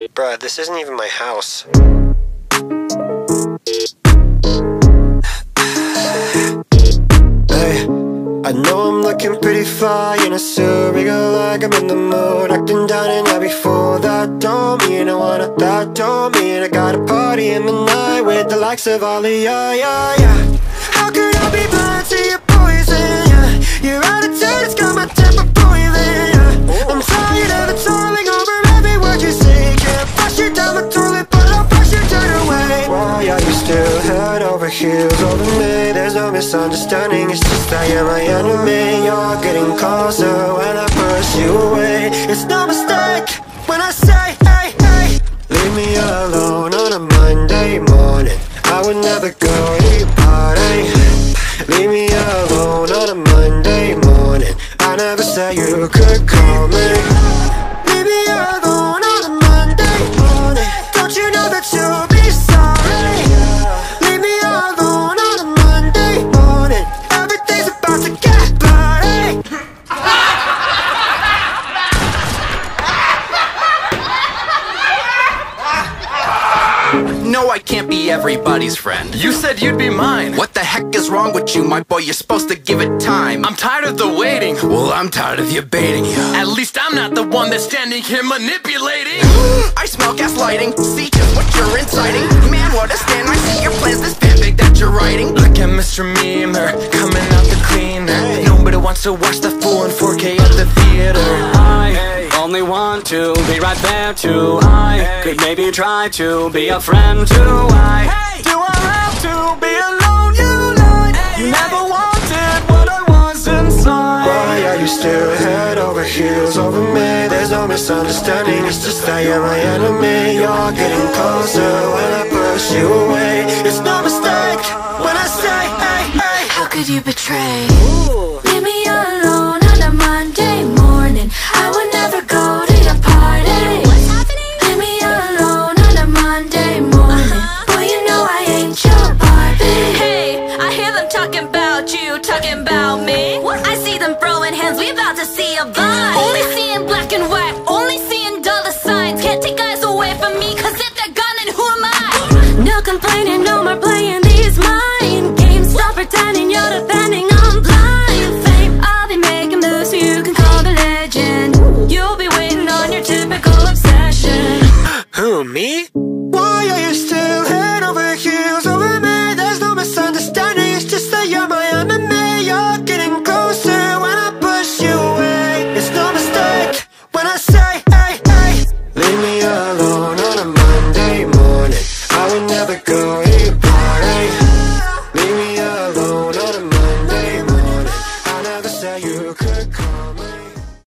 Bruh, this isn't even my house. Hey, I know I'm looking pretty fly in a surreal like I'm in the mood Acting down and out before that don't mean I wanna That don't mean I got a party in the night With the likes of Ollie, yeah, yeah, yeah. How could I be blind over me? There's no misunderstanding, it's just I am my enemy You're getting closer when I push you away. It's no mistake when I say, hey, hey. Leave me alone on a Monday morning. I would never go to your party. Leave me alone on a Monday morning. I never said you could call me. Leave me alone No, I can't be everybody's friend. You said you'd be mine. What the heck is wrong with you, my boy? You're supposed to give it time. I'm tired of the waiting. well, I'm tired of you baiting. At least I'm not the one that's standing here manipulating. I smell gaslighting. See just what you're inciting. Man, what a stand! I see your plans. This fanfic that you're writing. Look at Mr. Memer coming out the cleaner. Nobody wants to watch the fool in 4K at the theater. I want to be right there too. I could maybe try to be a friend too. I do I have to be alone? You lied. You never wanted what I was inside. Why are you still head over heels over me? There's no misunderstanding, it's just I am my enemy You're getting closer when I push you away It's no mistake when I say, hey, hey How could you betray? Leave talking about me. I see them throwing hands, we about to see a vibe. Only seeing black and white, only seeing dollar signs. Can't take eyes away from me, cause if they're gone, then who am I? No complaining, no more playing these mind games. Stop pretending you're depending on blind fame. I'll be making moves so you can call the legend. You'll be waiting on your typical obsession. Who, me?